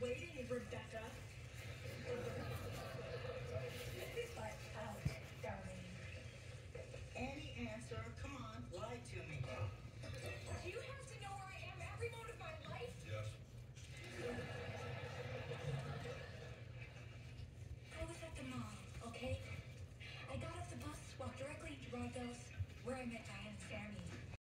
waiting is Rebecca. Get this butt out, darling. Any answer, come on, lie to me. Do you have to know where I am every moment of my life? Yes. I was at the mall, okay? I got off the bus, walked directly to Rodbell's, where I met Diane and Sammy.